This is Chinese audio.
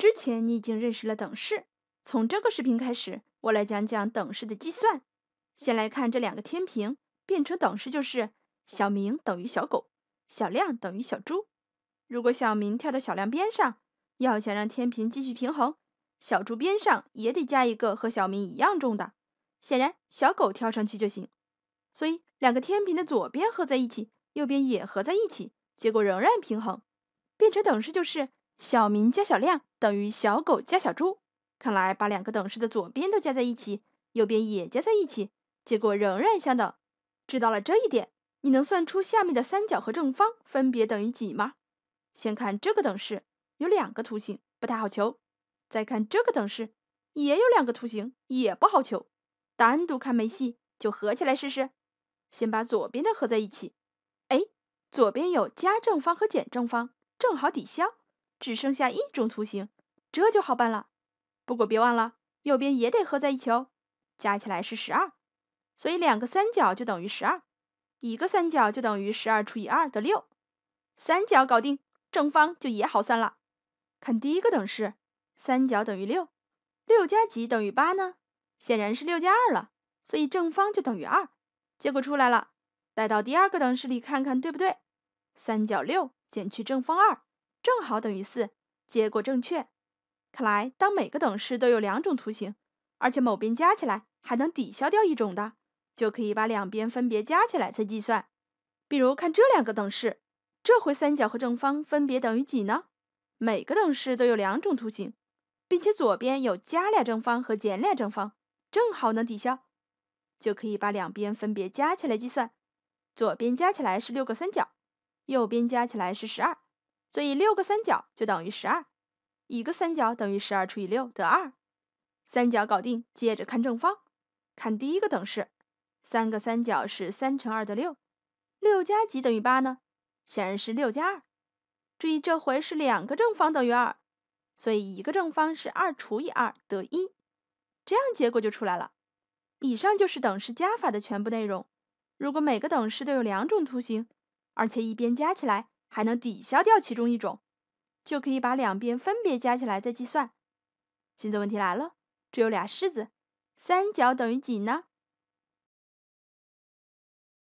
之前你已经认识了等式，从这个视频开始，我来讲讲等式的计算。先来看这两个天平变成等式，就是小明等于小狗，小亮等于小猪。如果小明跳到小亮边上，要想让天平继续平衡，小猪边上也得加一个和小明一样重的。显然，小狗跳上去就行。所以，两个天平的左边合在一起，右边也合在一起，结果仍然平衡。变成等式就是小明加小亮等于小狗加小猪。看来，把两个等式的左边都加在一起，右边也加在一起。结果仍然相等。知道了这一点，你能算出下面的三角和正方分别等于几吗？先看这个等式，有两个图形，不太好求。再看这个等式，也有两个图形，也不好求。单独看没戏，就合起来试试。先把左边的合在一起，哎，左边有加正方和减正方，正好抵消，只剩下一种图形，这就好办了。不过别忘了，右边也得合在一起哦，加起来是十二。所以两个三角就等于十二，一个三角就等于十二除以二得六，三角搞定，正方就也好算了。看第一个等式，三角等于六，六加几等于八呢？显然是六加二了，所以正方就等于二。结果出来了，带到第二个等式里看看对不对？三角六减去正方二，正好等于四，结果正确。看来当每个等式都有两种图形，而且某边加起来还能抵消掉一种的。就可以把两边分别加起来再计算。比如看这两个等式，这回三角和正方分别等于几呢？每个等式都有两种图形，并且左边有加俩正方和减俩正方，正好能抵消，就可以把两边分别加起来计算。左边加起来是六个三角，右边加起来是十二，所以六个三角就等于十二。一个三角等于十二除以六得二，三角搞定。接着看正方，看第一个等式。三个三角是三乘二得六，六加几等于八呢？显然是六加二。注意这回是两个正方等于二，所以一个正方是二除以二得一，这样结果就出来了。以上就是等式加法的全部内容。如果每个等式都有两种图形，而且一边加起来还能抵消掉其中一种，就可以把两边分别加起来再计算。现在问题来了，只有俩式子，三角等于几呢？